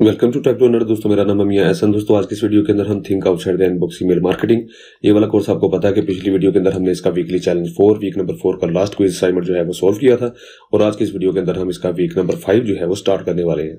Welcome to take owner दोस्तों, मेरा नाम अमिया एसन दोस्तों, आज की इस वीडियो के अंदर हम think outside the inbox email marketing ये वाला कोर्स आपको पता है कि पिछली वीडियो के अंदर हमने इसका weekly challenge four week number four का लास्ट क्विज असाइनमेंट जो है वो सोल्व किया था, और आज की इस वीडियो के अंदर हम इसका वीक नंबर फाइव जो है वो स्टार्ट करने वाले हैं।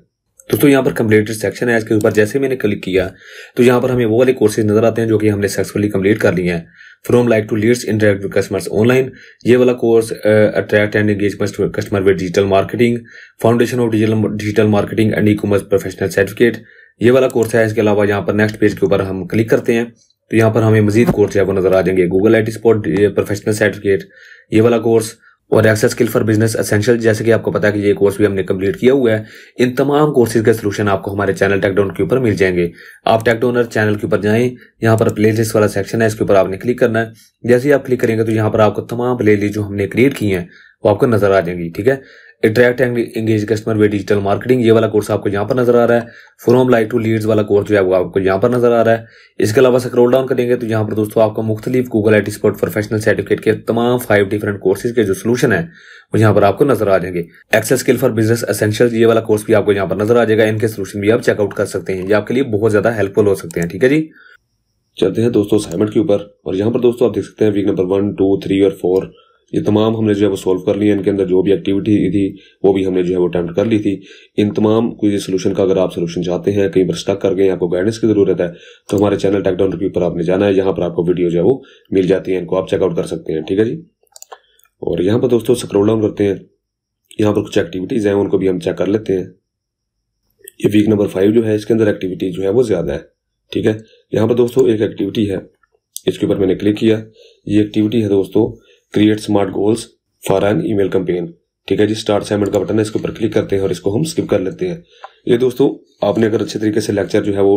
दोस्तों यहाँ पर कंप्लीटेड सेक्शन है, इसके ऊपर जैसे मैंने क्लिक किया तो यहाँ पर हमें वो वाले कोर्सेज नज़र आते हैं जो कि हमने सक्सेसफुली कंप्लीट कर लिए हैं। From like to leads interact with customers online ये वाला course attract and engage customer with digital marketing foundation of digital digital marketing and e commerce professional certificate ये वाला कोर्स है। इसके अलावा यहाँ पर नेक्स्ट पेज के ऊपर हम क्लिक करते हैं तो यहाँ पर हमें मजीद कोर्स है वो नज़र आ जाएँगे। Google I T professional certificate ये वाला कोर्स और access skill for business essential जैसे कि आपको पता है कि ये कोर्स भी हमने कंप्लीट किया हुआ है। इन तमाम कोर्सेज के सोल्यूशन आपको हमारे चैनल टेकडोन के ऊपर मिल जाएँगे। आप टेकडोनर चैनल के ऊपर जाएँ, यहाँ पर प्ले लिस्ट वाला सेक्शन है, इसके ऊपर आपने क्लिक करना है। जैसे ही आप क्लिक करेंगे तो यहाँ पर आपको तमाम प्ले लिस्ट जो हमने क्रिएट की हैं वो आपको नज़र आ जाएँगी, ठीक है? Attract and engage customer with digital marketing ये वाला कोर्स आपको यहाँ पर नज़र आ रहा है। फ्रॉम लाइक टू लीड्स वाला कोर्स जो है वो आपको यहाँ पर नज़र आ रहा है। इसके अलावा स्क्रॉल डाउन करेंगे तो यहाँ पर दोस्तों आपको मुख्तलिफ़ Google I support professional certificate के तमाम फाइव डिफरेंट कोर्सेज के जो सोल्यूशन है, वो यहाँ पर आपको नज़र आ जाएँगे। Access skill for business essential ये वाला कोर्स भी आपको यहाँ पर नज़र आ जाएगा। इनके सोल्यूशन भी आप चेकआउट कर सकते हैं। ये आपके लिए बहुत ज़्यादा हेल्पफुल हो सकते हैं, ठीक है जी? चलते हैं दोस्तों असाइनमेंट के ऊपर। और यहाँ पर दोस्तों आप देख सकते हैं week number one two three और फोर ये तमाम हमने जो है वो सॉल्व कर लिया इनके अंदर जो भी एक्टिविटी थी, वो भी हमने जो है वो अटैम्प्ट कर ली थी। इन तमाम कोई सोल्यूशन का अगर आप सोल्यूशन चाहते हैं, कहीं पर स्टक कर गए आपको गाइडेंस की ज़रूरत है तो हमारे चैनल टेकडाउन के ऊपर आपने जाना है यहाँ पर आपको वीडियो जो है वो मिल जाती है, इनको आप चेकआउट कर सकते हैं, ठीक है जी? और यहाँ पर दोस्तों स्क्रोल डाउन करते हैं। यहाँ पर कुछ एक्टिविटीज़ हैं, उनको भी हम चेक कर लेते हैं। ये वीक नंबर फाइव जो है, इसके अंदर एक्टिविटी जो है वो ज़्यादा है, ठीक है? यहाँ पर दोस्तों एक एक्टिविटी है, इसके ऊपर मैंने क्लिक किया। ये एक्टिविटी है दोस्तों create smart goals for an email campaign ठीक है जी स्टार्ट असाइनमेंट का बटन है, इसके ऊपर क्लिक करते हैं और इसको हम स्किप कर लेते हैं। ये दोस्तों, आपने अगर अच्छे तरीके से लेक्चर जो है वो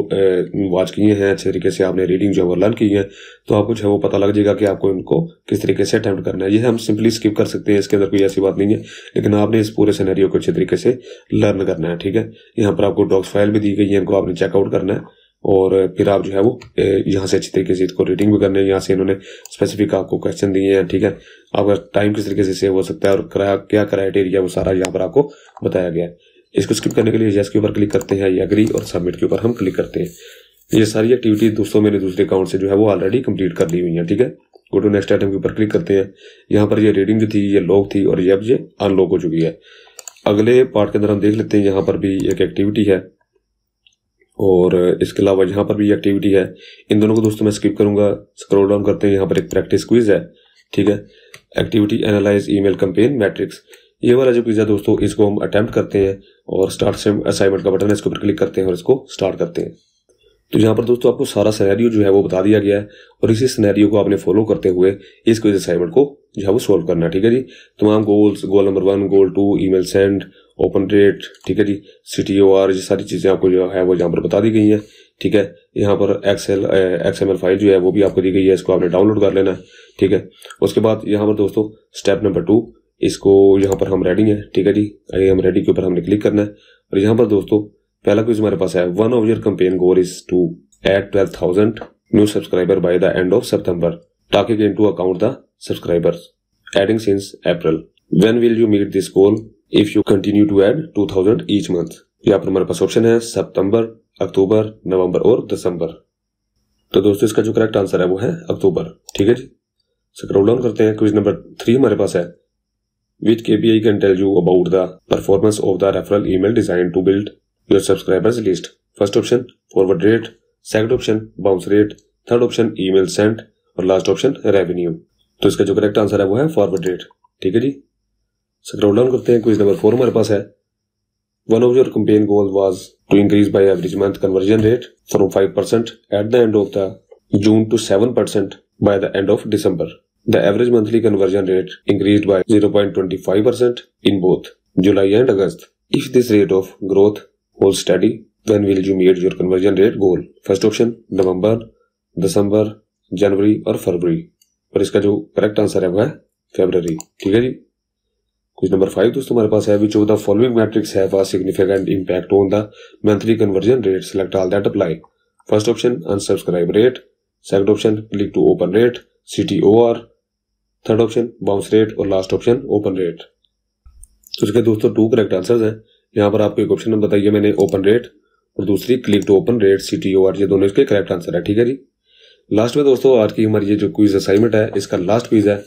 वॉच किए हैं, अच्छे तरीके से आपने रीडिंग जो है वो लर्न की है तो आपको जो है वो पता लग जाएगा कि आपको इनको किस तरीके से अटेम्प्ट करना है। ये हम सिंपली स्किप कर सकते हैं, इसके अंदर कोई ऐसी बात नहीं है, लेकिन आपने इस पूरे सिनेरियो को अच्छे तरीके से लर्न करना है, ठीक है? यहाँ पर आपको डॉक्स फ़ाइल भी दी गई है, इनको आपने चेकआउट करना है। और फिर आप जो है वो यहाँ से अच्छी तरीके से इसको रीडिंग भी करने यहाँ से इन्होंने स्पेसिफिक आपको क्वेश्चन दिए हैं, ठीक है? आपका टाइम किस तरीके से सेव हो सकता है और क्या क्राइटेरिया वो सारा यहाँ पर आपको बताया गया है। इसको स्किप करने के लिए यस के ऊपर क्लिक करते हैं या अग्री और सबमिट के ऊपर हम क्लिक करते हैं। ये सारी एक्टिविटी दोस्तों मैंने दूसरे अकाउंट से जो है वो ऑलरेडी कंप्लीट कर ली हुई है, ठीक है? गो टू नेक्स्ट आइटम के ऊपर क्लिक करते हैं। यहाँ पर ये रीडिंग जो थी, ये लॉक थी और ये अब ये अनलॉक हो चुकी है। अगले पार्ट के अंदर हम देख लेते हैं, यहाँ पर भी एक एक्टिविटी है। और इसके अलावा यहाँ पर भी एक्टिविटी है। इन दोनों को दोस्तों मैं स्किप करूँगा। स्क्रॉल डाउन करते हैं। यहाँ पर एक प्रैक्टिस क्विज है। ठीक है? Activity analyse email campaign metrics ये वाला जो क्विज है दोस्तों, इसको हम अटेम्प्ट करते हैं और स्टार्ट असाइनमेंट का बटन है, इसके ऊपर क्लिक करते हैं और इसको स्टार्ट करते हैं। तो यहाँ पर दोस्तों आपको सारा सिनेरियो जो है वो बता दिया गया है और इसी सिनेरियो को आपने फॉलो करते हुए इस क्विज असाइनमेंट को जो है वो सोल्व करना है। ठीक है जी? तमाम goals goal number one goal two email send open rate, ठीक है जी? सी टी ओ आर ये सारी चीज़ें आपको जो है वो यहाँ पर बता दी गई हैं, ठीक है? यहाँ पर एक्सएल एक्सएमएल फ़ाइल जो है वो भी आपको दी गई है, इसको आपने डाउनलोड कर लेना है, ठीक है? उसके बाद यहाँ पर दोस्तों स्टेप नंबर टू इसको यहाँ पर हम रेडी हैं, ठीक है जी? आइए हम रेडी के ऊपर हमने क्लिक करना है। और यहाँ पर दोस्तों, पहला क्विज हमारे पास है one of your campaign goal is to add twelve thousand new subscriber by the end of September taking into account the subscribers adding since April when will you meet this goal if you continue to add two thousand each month यहाँ पर हमारे पास option है सितंबर अक्टूबर नवंबर और दिसंबर तो दोस्तों, इसका जो correct answer है वो है अक्टूबर ठीक है जी? स्क्रॉल डाउन करते हैं। क्विज नंबर थ्री हमारे पास है। Which K P I can tell you about the performance of the referral email design to build your subscribers list first option forward rate second option bounce rate third option email send और last option revenue तो इसका जो correct answer है वो है forward rate ठीक है जी? Scroll down करते हैं क्विज नंबर फोर हमारे पास है। One of your campaign goal was to increase by average month conversion rate from five percent at the end of the June to seven percent by the end of December the average monthly conversion rate increase by zero point twenty five percent in both July and August if this rate of growth hold steady when will you meet your conversion rate goal. First option November December जनवरी और फरवरी और इसका जो correct answer है वह है फेब्रवरी ठीक है जी? क्वेश्चन नंबर फाइव दोस्तों हमारे पास है, which of the following metrics have a significant impact on the monthly conversion rate select all that apply first option unsubscribe rate second option click to open rate CTOR third option bounce rate और last option open rate इसके दोस्तों to correct answers हैं। यहाँ पर आपको एक option number बताइए, मैंने ओपन रेट और दूसरी click to open rate C T O R ये दोनों इसके करेक्ट आंसर है, ठीक है जी? लास्ट में दोस्तों, आज की हमारी ये जो क्विज असाइनमेंट है, इसका लास्ट क्विज है।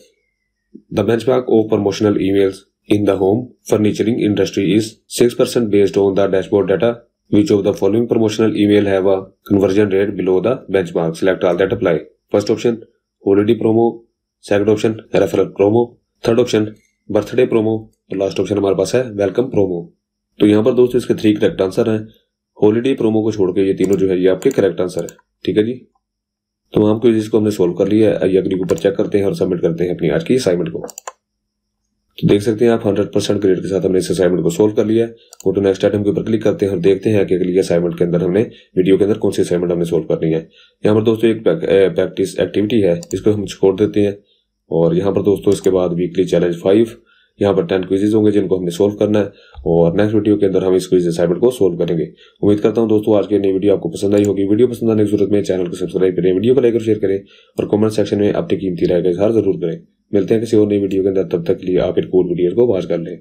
The benchmark of promotional emails in the home furnituring industry is 6% based on the dashboard data which of the following promotional email have a conversion rate below the benchmark select all that apply first option holiday promo second option referral promo third option birthday promo और last option हमारे पास है welcome promo तो यहाँ पर दोस्तों इसके three correct answer हैं हॉलीडे प्रोमो को छोड़ के ये तीनों जो है ये आपके करेक्ट आंसर है ठीक है जी तो हम क्विज इसको हमने सोल्व कर लिया है अगली ऊपर चेक करते हैं और सबमिट करते हैं अपनी आज की असाइनमेंट को तो देख सकते हैं आप 100 परसेंट ग्रेड के साथ हमने इस असाइनमेंट को सोल्व कर लिया है। गो नेक्स्ट आइटम के ऊपर क्लिक करते हैं और देखते हैं कि अगली असाइनमेंट के अंदर हमने वीडियो के अंदर कौन सी असाइनमेंट हमने सोल्व करनी है। यहाँ पर दोस्तों एक प्रैक्टिस एक्टिविटी है इसको हम छोड़ देते हैं। और यहाँ पर दोस्तों इसके बाद वीकली चैलेंज फाइव यहाँ पर टेन क्विजेज होंगे जिनको हमने सोल्व करना है। और नेक्स्ट वीडियो के अंदर हम इस क्विज असाइनमेंट को सोल्व करेंगे। उम्मीद करता हूँ दोस्तों आज की नई वीडियो आपको पसंद आई होगी। वीडियो पसंद आने की ज़रूरत में चैनल को सब्सक्राइब करें वीडियो को लाइक और शेयर करें। और कमेंट सेक्शन में अपनी कीमती राय का इजहार ज़रूर करें। मिलते हैं किसी और नई वीडियो के अंदर, तब तक के लिए आप इन कोड वीडियो को वॉच कर लें।